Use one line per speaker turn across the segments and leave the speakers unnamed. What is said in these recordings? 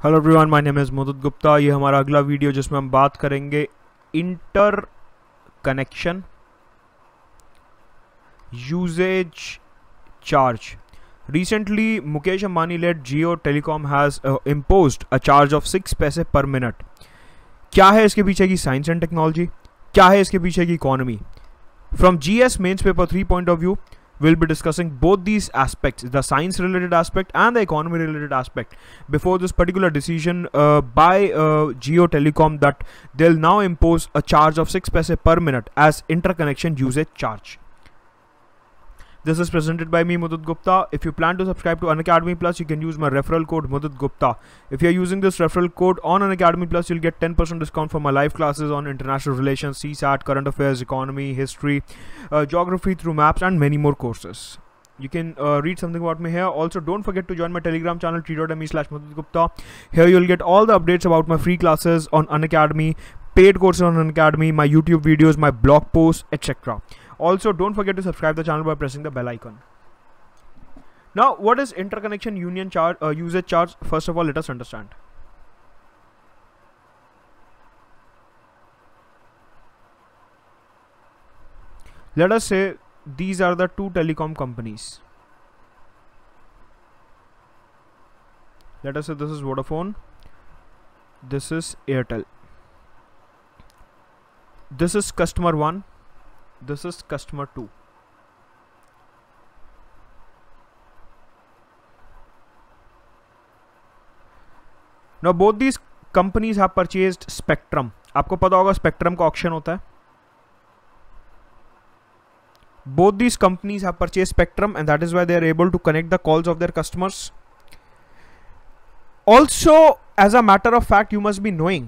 Hello everyone my name is मुदुद Gupta ये हमारा अगला वीडियो जिसमें हम बात करेंगे interconnection usage charge recently Mukesh Ambani led Jio telecom has imposed a charge of six paise per minute क्या है इसके पीछे की साइंस एंड टेक्नोलॉजी क्या है इसके पीछे की economy from G S mains paper three point of view we'll be discussing both these aspects the science related aspect and the economy related aspect before this particular decision uh, by uh, Geo Telecom that they'll now impose a charge of 6 paise per minute as interconnection usage charge this is presented by me Mudud Gupta. If you plan to subscribe to Unacademy Plus, you can use my referral code Mudud Gupta. If you're using this referral code on Unacademy Plus, you'll get 10% discount for my live classes on international relations, CSAT, current affairs, economy, history, uh, geography through maps, and many more courses. You can uh, read something about me here. Also, don't forget to join my Telegram channel t.me slash Gupta. Here you'll get all the updates about my free classes on Unacademy, paid courses on Unacademy, my YouTube videos, my blog posts, etc. Also, don't forget to subscribe the channel by pressing the bell icon. Now, what is interconnection union charge, uh, usage charge? First of all, let us understand. Let us say these are the two telecom companies. Let us say this is Vodafone, this is Airtel. This is customer 1 this is customer 2 now both these companies have purchased spectrum आपको पता होगा spectrum का option होता है both these companies have purchased spectrum and that is why they are able to connect the calls of their customers also as a matter of fact you must be knowing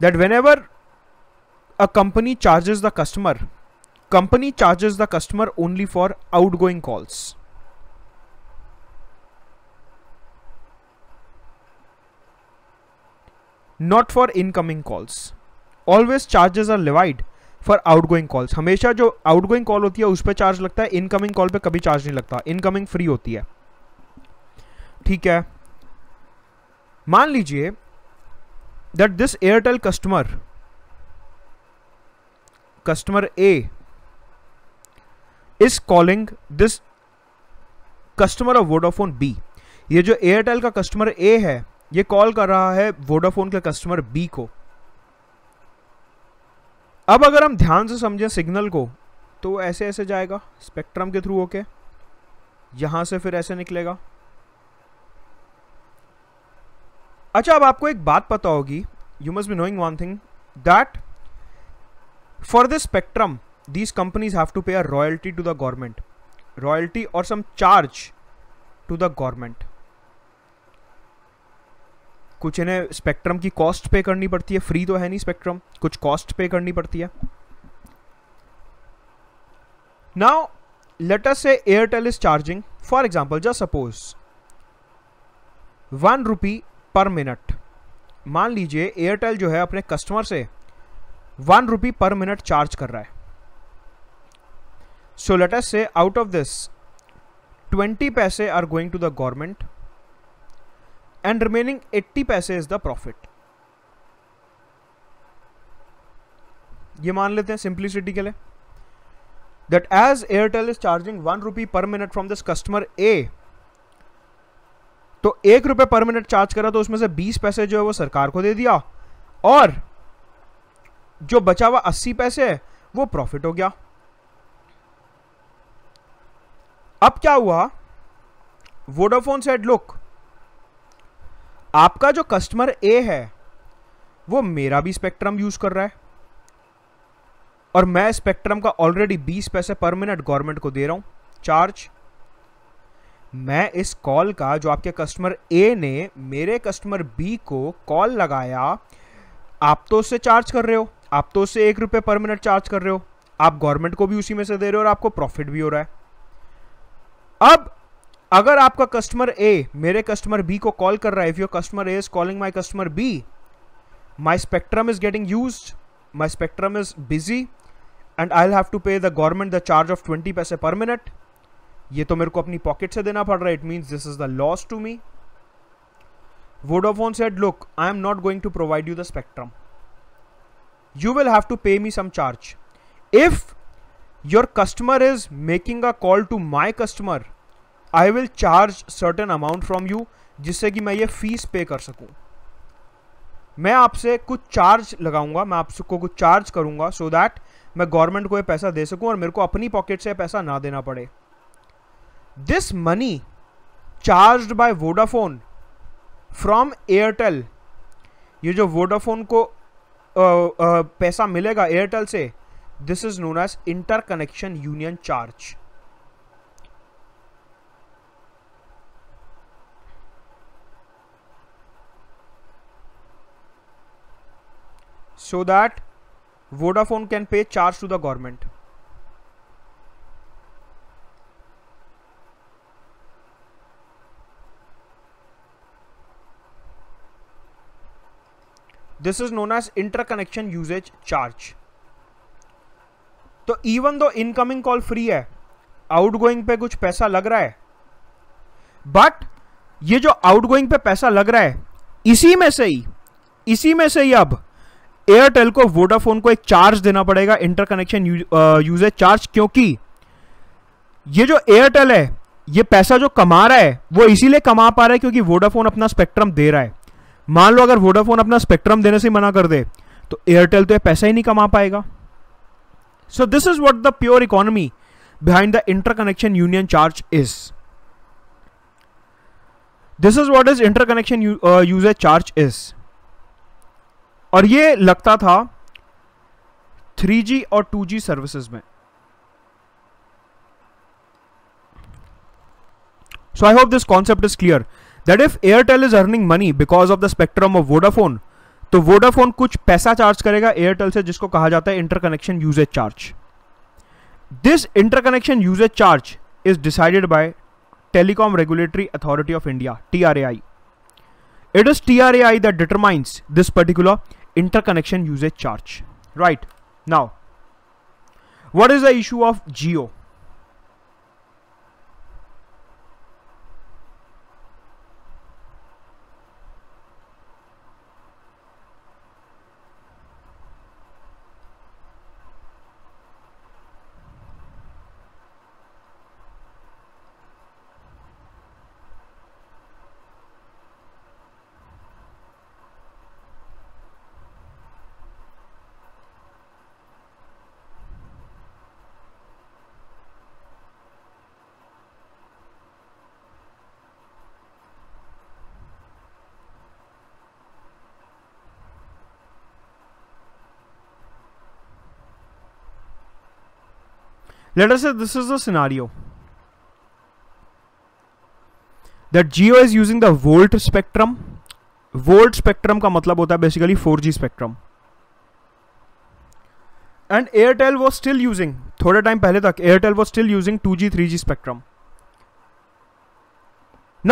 that whenever a company charges the customer company charges the customer only for outgoing calls not for incoming calls always charges are levied for outgoing calls हमेशा जो outgoing call होती है उस पर charge लगता है incoming call पे कभी चार्ज नहीं लगता इनकमिंग फ्री होती है ठीक है मान लीजिए that this Airtel customer customer A is calling this customer of Vodafone B. ये जो एयरटेल का कस्टमर ए है, ये कॉल कर रहा है वोडाफोन के कस्टमर बी को। अब अगर हम ध्यान से समझें सिग्नल को तो ऐसे ऐसे जाएगा स्पेक्ट्रम के थ्रू होके। यहाँ से फिर ऐसे निकलेगा। अच्छा अब आपको एक बात पता होगी। You must be knowing one thing that For this spectrum, these companies have to pay a royalty to the government. Royalty or some charge to the government. कुछ इन्हें स्पेक्ट्रम की कॉस्ट पे करनी पड़ती है। फ्री तो है नहीं स्पेक्ट्रम कुछ कॉस्ट पे करनी पड़ती है। Now let us say Airtel is charging for example just suppose one rupee per minute मान लीजिए एयरटेल जो है अपने कस्टमर से one rupee per minute charge कर रहा है। So let us say out of this twenty paise are going to the government and remaining eighty paise is the profit ये मान लेते हैं सिंप्लिसिटी के लिए that as Airtel is charging one rupee per minute from this customer A तो एक रुपए पर मिनट चार्ज करा तो उसमें से बीस पैसे जो है वो सरकार को दे दिया और जो बचा हुआ अस्सी पैसे है, वो प्रॉफिट हो गया। अब क्या हुआ? वोडाफोन सेड लुक आपका जो कस्टमर ए है, वो मेरा भी स्पेक्ट्रम यूज़ कर रहा है। और मैं स्पेक्ट्रम का ऑलरेडी 20 पैसे पर मिनट गवर्नमेंट को दे रहा हूँ चार्ज मैं इस कॉल का, जो आपके कस्टमर ए ने मेरे कस्टमर बी को कॉल लगाया, आप तो उससे चार्ज कर रहे हो। आप तो उससे एक रुपये पर मिनट चार्ज कर रहे हो। आप गवर्नमेंट को भी उसी में से दे रहे हो और आपको प्रॉफिट भी हो रहा है। अब अगर आपका कस्टमर ए मेरे कस्टमर बी को कॉल कर रहा है if your customer A is calling my customer B my spectrum is getting use my spectrum is busy and I have to pay the government the charge of twenty paise per minute ये तो मेरे को अपनी pocket से देना पड़ रहा है। It means this is the loss to me Vodafone said, look I am not going to provide you the spectrum. You will have to pay me some charge. If your customer is making a call to my customer, I will charge certain amount from you जिससे कि मैं ये fees पे कर सकूँ मैं आपसे कुछ चार्ज लगाऊँगा मैं आपको कुछ चार्ज करूँगा सो so दैट मैं गवर्नमेंट को ये पैसा दे सकूँ और मेरे को अपनी पॉकेट से पैसा ना देना पड़े this money charge by Vodafone from Airtel ये जो वोडाफोन को पैसा मिलेगा एयरटेल से। This is known as interconnection union charge so that Vodafone can pay charge to the government This is known as interconnection usage charge. तो even though incoming call free है outgoing पे कुछ पैसा लग रहा है बट ये जो आउटगोइंग पे पैसा लग रहा है, इसी में से ही, इसी में से ही अब एयरटेल को वोडाफोन को एक चार्ज देना पड़ेगा इंटरकनेक्शन यूजेज चार्ज क्योंकि ये जो एयरटेल है, ये पैसा जो कमा रहा है, वो इसीलिए कमा पा रहा है क्योंकि वोडाफोन अपना स्पेक्ट्रम दे रहा है मान लो अगर वोडाफोन अपना स्पेक्ट्रम देने से मना कर दे तो एयरटेल तो पैसा ही नहीं कमा पाएगा। So this is what the pure economy behind the interconnection union charge is this is what is interconnection usage charge is और ये लगता था 3G और 2G सर्विसेज़ में। So I hope this concept is clear. That if Airtel is earning money because of the spectrum of Vodafone तो Vodafone कुछ पैसा charge करेगा एयरटेल से जिसको कहा जाता है interconnection usage charge this interconnection usage charge is decided by telecom regulatory authority of India T R A I it is T R A I that determines this particular interconnection usage charge right now what is the issue of Jio let us say this is the scenario that Geo is using the volt spectrum volt spectrum का मतलब होता है basically 4G spectrum and Airtel was still using थोड़े time पहले तक Airtel was still using 2G 3G spectrum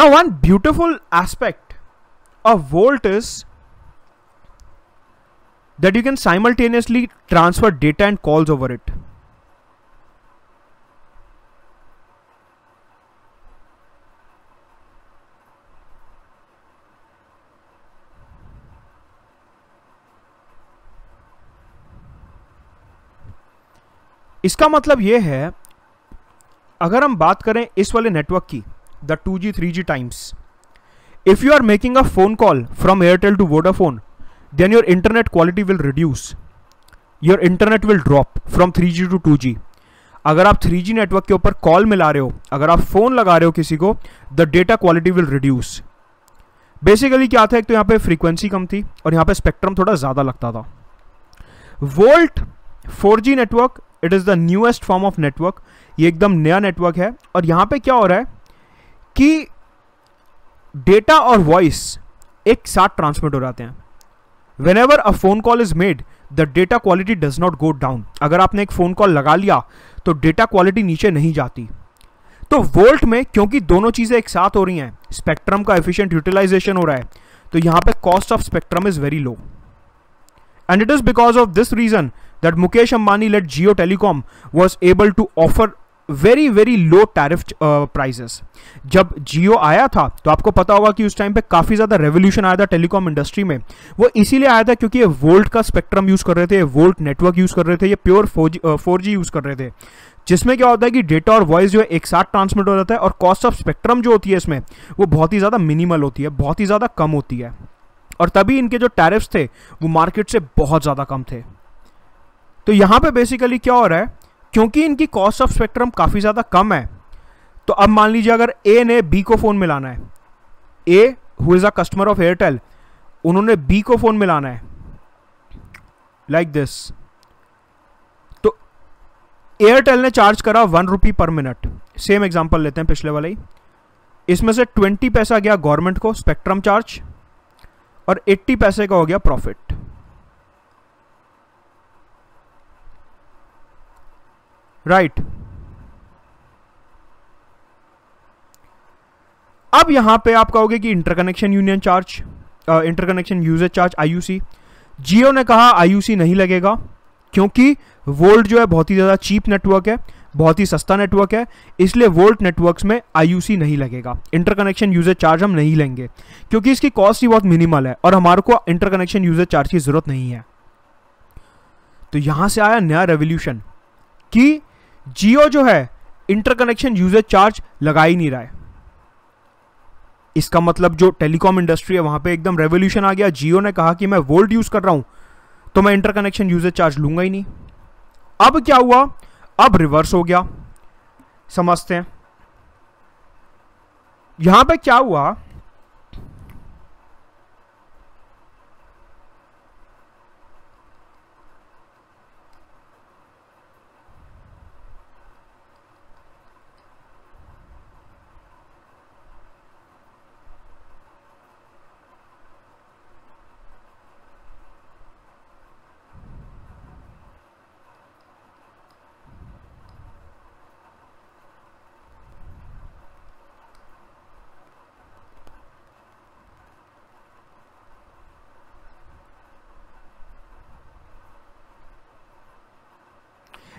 now one beautiful aspect of volt is that you can simultaneously transfer data and calls over it इसका मतलब ये है, अगर हम बात करें इस वाले नेटवर्क की the two G three G times if you are making a phone call from Airtel to Vodafone then your internet quality will reduce your internet will drop from three G to two G अगर आप three G network के ऊपर call मिला रहे हो, अगर आप phone लगा रहे हो किसी को the data quality will reduce basically क्या था, एक तो यहाँ पे फ्रीक्वेंसी कम थी और यहाँ पे स्पेक्ट्रम थोड़ा ज़्यादा लगता था। VoLTE 4G network it is the newest form of network ये एकदम नया नेटवर्क है। और यहाँ पे क्या हो रहा है कि डेटा और वॉइस एक साथ ट्रांसमिट हो जाते हैं। Whenever a phone call is made the data quality does not go down अगर आपने एक फ़ोन कॉल लगा लिया तो डेटा क्वालिटी नीचे नहीं जाती। तो वोल्ट में क्योंकि दोनों चीज़ें एक साथ हो रही हैं स्पेक्ट्रम का एफिशिएंट यूटिलाइजेशन हो रहा है तो यहाँ पे cost of spectrum is very low and it is because of this reason that Mukesh Ambani led Jio Telecom was able to offer very very low tariff prices जब जियो आया था तो आपको पता होगा कि उस टाइम पे काफ़ी ज़्यादा रेवोल्यूशन आया था टेलीकॉम इंडस्ट्री में। वो इसीलिए आया था क्योंकि ये वोल्ट का स्पेक्ट्रम यूज़ कर रहे थे वोल्ट नेटवर्क यूज़ कर रहे थे, ये प्योर फोर जी यूज़ कर रहे थे। जिसमें क्या होता है कि डेटा और वॉइस जो है एक साथ ट्रांसमिट हो जाता है और कॉस्ट ऑफ़ स्पेक्ट्रम जो होती है इसमें, वो बहुत ही ज़्यादा मिनिमल होती है, बहुत ही ज़्यादा कम होती है। और तभी इनके जो टैरिफ्स थे, वो मार्केट से बहुत ज़्यादा कम थे। तो यहाँ पे बेसिकली क्या हो रहा है? क्योंकि इनकी कॉस्ट ऑफ़ स्पेक्ट्रम काफ़ी ज़्यादा कम है तो अब मान लीजिए अगर ए ने बी को फ़ोन मिलाना है A who is a customer of Airtel उन्होंने बी को फ़ोन मिलाना है लाइक like दिस तो एयरटेल ने चार्ज करा one rupee per minute same example लेते हैं पिछले वाले ही। इसमें से ट्वेंटी पैसा गया गवर्नमेंट को स्पेक्ट्रम चार्ज और एट्टी पैसे का हो गया प्रॉफिट। राइट। अब यहाँ पे आप कहोगे कि interconnection union charge interconnection usage charge, IUC. Jio ने कहा आईयूसी नहीं लगेगा, क्योंकि वोल्ट जो है बहुत ही ज़्यादा चीप नेटवर्क है। बहुत ही सस्ता नेटवर्क है, इसलिए वोल्ट नेटवर्क्स में आईयूसी नहीं लगेगा। इंटरकनेक्शन यूजेज चार्ज हम नहीं लेंगे, क्योंकि इसकी कॉस्ट ही बहुत मिनिमल है और हमारे को इंटरकनेक्शन यूजेज चार्ज की ज़रूरत नहीं है। तो यहाँ से आया नया रेवोल्यूशन कि जियो जो है इंटरकनेक्शन यूजेज चार्ज लगा ही नहीं रहा है। इसका मतलब जो टेलीकॉम इंडस्ट्री है, वहाँ पे एकदम रेवोल्यूशन आ गया। जियो ने कहा कि मैं वोल्ट यूज़ कर रहा हूँ तो मैं इंटरकनेक्शन यूजेज चार्ज लूँगा ही नहीं। अब क्या हुआ? अब रिवर्स हो गया। समझते हैं। यहाँ पे क्या हुआ?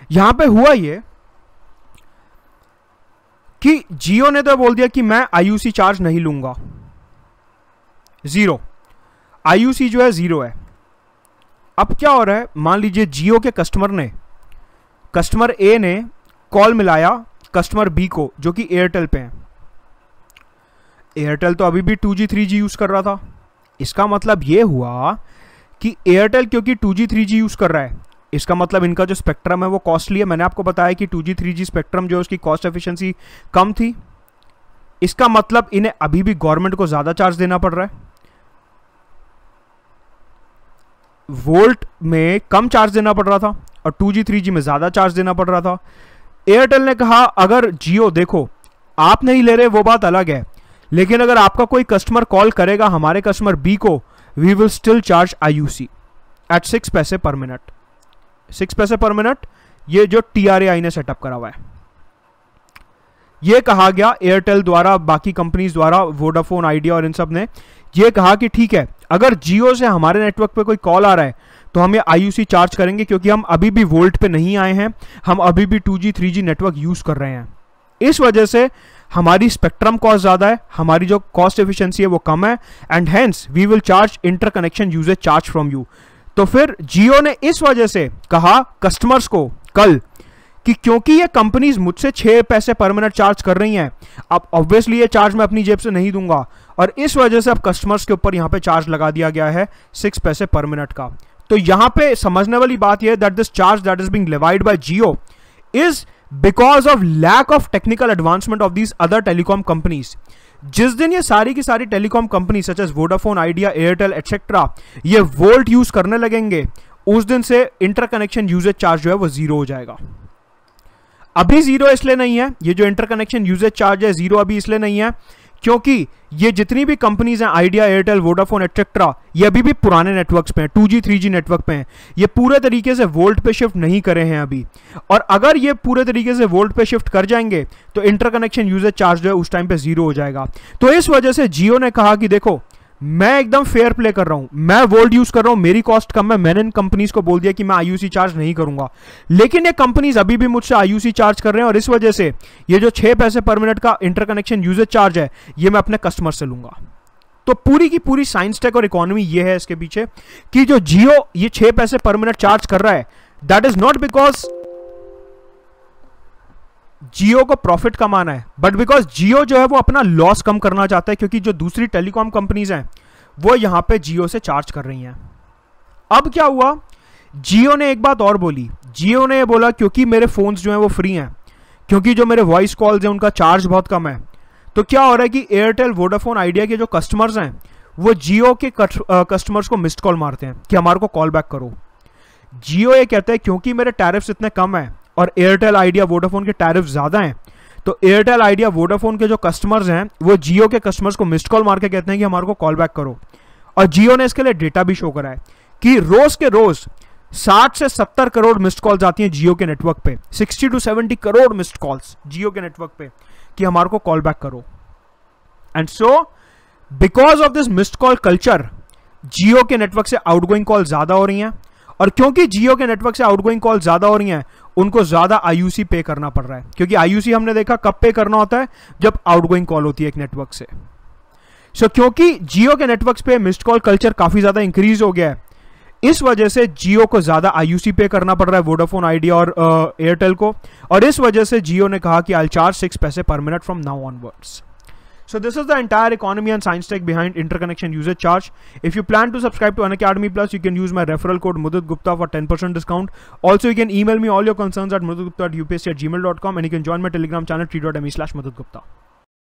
यहाँ पे हुआ ये कि जियो ने तो बोल दिया कि मैं आईयूसी चार्ज नहीं लूँगा। ज़ीरो आईयूसी जो है ज़ीरो है। अब क्या हो रहा है? मान लीजिए जियो के कस्टमर ने कस्टमर ए ने कॉल मिलाया कस्टमर बी को, जो कि एयरटेल पे है। एयरटेल तो अभी भी two G three G use कर रहा था। इसका मतलब ये हुआ कि एयरटेल क्योंकि two G three G use कर रहा है इसका मतलब इनका जो स्पेक्ट्रम है वो कॉस्टली है। मैंने आपको बताया कि two G three G spectrum जो उसकी कॉस्ट एफिशिएंसी कम थी। इसका मतलब इन्हें अभी भी गवर्नमेंट को ज़्यादा चार्ज देना पड़ रहा है। वोल्ट में कम चार्ज देना पड़ रहा था और टू जी थ्री जी में ज़्यादा चार्ज देना पड़ रहा था। एयरटेल ने कहा, अगर जियो देखो, आप नहीं ले रहे, वो बात अलग है। लेकिन अगर आपका कोई कस्टमर कॉल करेगा, हमारे कस्टमर बी को we will still charge I eight six paise per minute six paise per minute, ये जो टीआरएआई ने सेटअप करा हुआ है। ये कहा गया एयरटेल द्वारा, बाकी कंपनीज़ द्वारा वोडाफोन आइडिया और इन सबने। ये कहा कि ठीक है, अगर जियो से हमारे नेटवर्क पे कोई कॉल आ रहा है तो हम ये आई चार्ज करेंगे क्योंकि हम अभी भी वोल्ट पे नहीं आए हैं, हम अभी भी two G three G network use कर रहे हैं। इस वजह से हमारी स्पेक्ट्रम कॉस्ट ज़्यादा है, हमारी जो कॉस्ट एफिशिएंसी है वो कम है and hence we will charge interconnection usage charge from you तो फिर जियो ने इस वजह से कहा कस्टमर्स को कल कि क्योंकि ये कंपनीज़ मुझसे छह पैसे पर मिनट चार्ज कर रही हैं, अब ऑब्वियसली ये चार्ज मैं अपनी जेब से नहीं दूँगा। और इस वजह से अब कस्टमर्स के ऊपर यहाँ पे चार्ज लगा दिया गया है सिक्स पैसे पर मिनट का। तो यहाँ पे समझने वाली बात यह that this charge that is being levied by Jio is because of lack of technical advancement of these other telecom companies जिस दिन ये सारी की सारी telecom company such as Vodafone Idea Airtel etcetera ये वोल्ट यूज़ करने लगेंगे, उस दिन से इंटरकनेक्शन यूजेज चार्ज जो है वो ज़ीरो हो जाएगा। अभी ज़ीरो इसलिए नहीं है, ये जो इंटरकनेक्शन यूजेज चार्ज है ज़ीरो अभी इसलिए नहीं है क्योंकि ये जितनी भी कंपनीज़ हैं आइडिया एयरटेल वोडाफोन एक्सेट्रा ये अभी भी पुराने नेटवर्क्स पे हैं two G three G network पे हैं। ये पूरे तरीके से वोल्ट पे शिफ्ट नहीं करे हैं अभी। और अगर ये पूरे तरीके से वोल्ट पे शिफ्ट कर जाएँगे तो इंटरकनेक्शन यूजेज चार्ज जो है उस टाइम पे ज़ीरो हो जाएगा। तो इस वजह से जियो ने कहा कि देखो मैं एकदम फेयर प्ले कर रहा हूँ। मैं वोल्ड यूज़ कर रहा हूँ। मेरी कॉस्ट कम है। मैंने इन कंपनीज़ को बोल दिया कि मैं आईयूसी चार्ज नहीं करूँगा। लेकिन ये कंपनीज़ अभी भी मुझसे आईयूसी चार्ज कर रहे हैं और इस वजह से ये जो छह पैसे पर मिनट का इंटरकनेक्शन यूजेज चार्ज है, ये मैं अपने कस्टमर से लूँगा। तो पूरी की पूरी साइंस टेक और इकोनॉमी ये है इसके पीछे कि जो जियो ये छह पैसे पर मिनट चार्ज कर रहा है that is not because Jio को प्रॉफिट कमाना है। बट बिकॉज़ जियो जो है वो अपना लॉस कम करना चाहता है, क्योंकि जो दूसरी टेलीकॉम कंपनीज़ हैं, वो यहाँ पे जियो से चार्ज कर रही हैं। अब क्या हुआ? जियो ने एक बात और बोली। जियो ने बोला, क्योंकि मेरे फोन्स जो हैं वो फ्री हैं, क्योंकि जो मेरे वॉइस कॉल्स हैं, उनका चार्ज बहुत कम है। तो क्या हो रहा है कि एयरटेल वोडाफोन आइडिया के जो कस्टमर्स हैं, वो जियो के कस्टमर्स को मिस्ड कॉल मारते हैं कि हमारे को कॉल बैक करो। जियो ये कहता है, क्योंकि मेरे टैरिफ्स इतने कम हैं और एयरटेल आइडिया वोडाफोन के टैरिफ ज़्यादा हैं तो एयरटेल आइडिया वोडाफोन के जो कस्टमर्स हैं, वो जियो के कस्टमर्स को मिस्ड कॉल मार के कहते हैं कि हमारे को कॉल बैक करो। और जियो ने इसके लिए डेटा भी शो करा है कि रोज के रोज 60 से 70 करोड़ मिस्ड कॉल्स आती हैं जियो के नेटवर्क पे। 60 to 70 crore missed calls Jio के नेटवर्क पे कि हमारे को कॉल बैक करो। And so because of this missed call culture Jio के नेटवर्क से आउटगोइंग कॉल ज़्यादा हो रही हैं। और क्योंकि जियो के नेटवर्क से आउटगोइंग कॉल ज़्यादा हो रही हैं उनको ज़्यादा आईयूसी पे करना पड़ रहा है। क्योंकि आईयूसी हमने देखा कब पे करना होता है? जब आउटगोइंग कॉल होती है एक नेटवर्क से। सो so, क्योंकि जियो के नेटवर्क पे मिस्ड कॉल कल्चर काफ़ी ज़्यादा इंक्रीज हो गया है इस वजह से जियो को ज़्यादा आईयूसी पे करना पड़ रहा है वोडाफोन आइडिया और एयरटेल को। और इस वजह से जियो ने कहा कि आई charge six paise per minute from now onwards So this is the entire economy and science tech behind interconnection usage charge. If you plan to subscribe to Unacademy Plus, you can use my referral code Mudit Gupta for 10% discount. Also, you can email me all your concerns at muditgupta at gmail.com and you can join my telegram channel t.me slash Gupta.